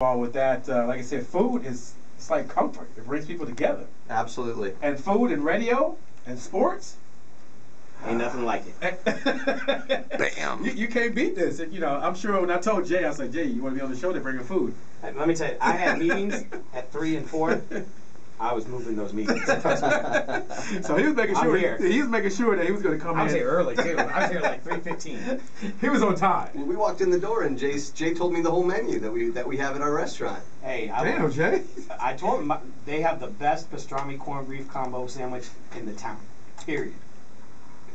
all with that. Uh, like I said, food is it's like comfort. It brings people together. Absolutely. And food and radio and sports. Ain't nothing like it. Bam. You, you can't beat this. You know, I'm sure when I told Jay, I was like, Jay, you want to be on the show? They bring your food. Let me tell you, I had meetings at three and four. I was moving those meetings. So he was making I'm sure here. he was making sure that he was going to come I was in. here early too. I was here like three fifteen. He was on time. Well, we walked in the door and Jay, Jay told me the whole menu that we that we have at our restaurant. Hey, I, Damn, Jay. I told them they have the best pastrami corned beef combo sandwich in the town. Period.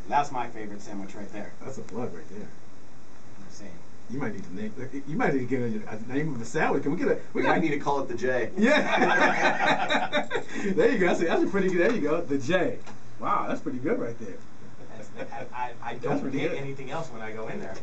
That's my favorite sandwich right there. That's a plug right there. I'm saying. You might need to name. You might need to get a, a name of a sandwich. Can we get a? We might need to call it the J. Yeah. there you go. That's a, that's a pretty good. There you go. The J. Wow, that's pretty good right there. I, I, I don't pretty get good. anything else when I go in there.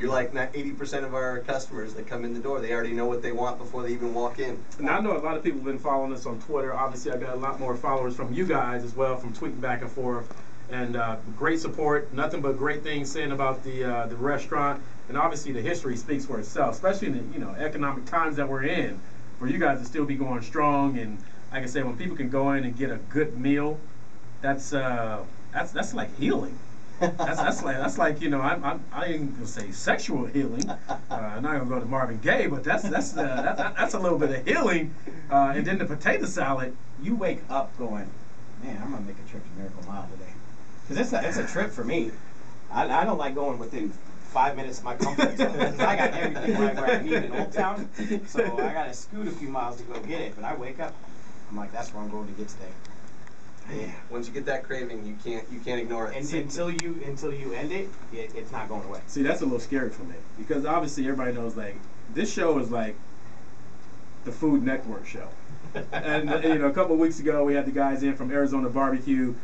You're like 80% of our customers that come in the door. They already know what they want before they even walk in. Now I know a lot of people have been following us on Twitter. Obviously, I got a lot more followers from you guys as well, from tweeting back and forth, and uh, great support. Nothing but great things saying about the uh, the restaurant, and obviously the history speaks for itself, especially in the you know economic times that we're in, for you guys to still be going strong. And like I said, when people can go in and get a good meal, that's uh, that's that's like healing. That's, that's like that's like you know I'm, I'm I ain't gonna say sexual healing. Uh, I'm not gonna go to Marvin Gaye, but that's that's uh, that, that, that's a little bit of healing. Uh, and then the potato salad. you wake up going, man, I'm gonna make a trip to Miracle Mile today, because it's a it's a trip for me. I, I don't like going within five minutes of my comfort zone I got everything right where I need in Old Town. So I got to scoot a few miles to go get it. But I wake up, I'm like, that's where I'm going to get today. Yeah. Once you get that craving, you can't you can't ignore it. And until you until you end it, it, it's not going away. See, that's a little scary for me because obviously everybody knows like this show is like the Food Network show. and you know, a couple of weeks ago we had the guys in from Arizona Barbecue.